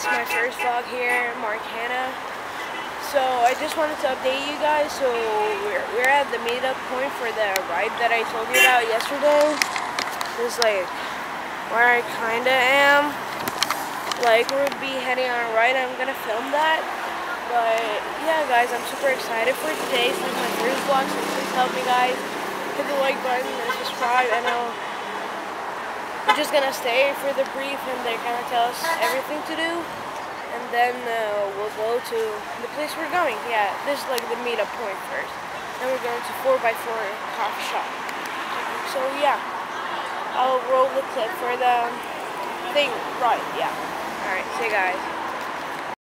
it's my first vlog here in Mark Hanna. So I just wanted to update you guys. So we're, we're at the meetup point for the ride that I told you about yesterday. This is like where I kinda am. Like we'll be heading on a ride. I'm gonna film that. But yeah guys, I'm super excited for today. It's like my first vlog, so please help me guys. Hit the like button and subscribe and I'll we're just gonna stay for the brief and they're gonna tell us everything to do. And then uh, we'll go to the place we're going. Yeah, this is like the meetup point first. Then we're going to 4x4 coffee shop. So yeah, I'll roll the clip for the thing. Right, yeah. Alright, see you guys.